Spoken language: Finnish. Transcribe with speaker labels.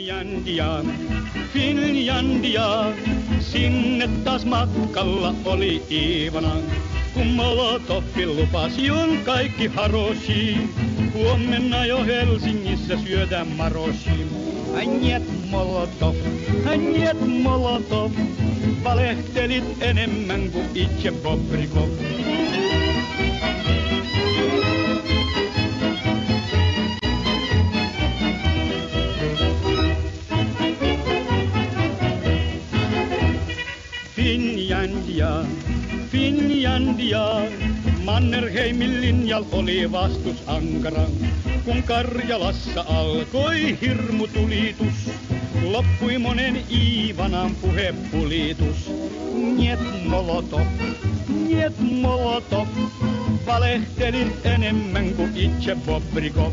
Speaker 1: Finlandia, Finlandia, sinne taas matkalla oli Iivana. Kun Molotoffi lupasi on kaikki haroshi, huomenna jo Helsingissä syödään maroshi. Njet Molotov, njet Molotov, valehtelit enemmän kuin itse Bobrikov. Finlandia, Finlandia. Mannerheimin linjal oli vastus ankara, kun Karjalassa alkoi hirmutulitus. Loppui monen Iivanan puhepulitus. Niet molotov, niet molotov, valehtelit enemmän kuin itse Bobrikov.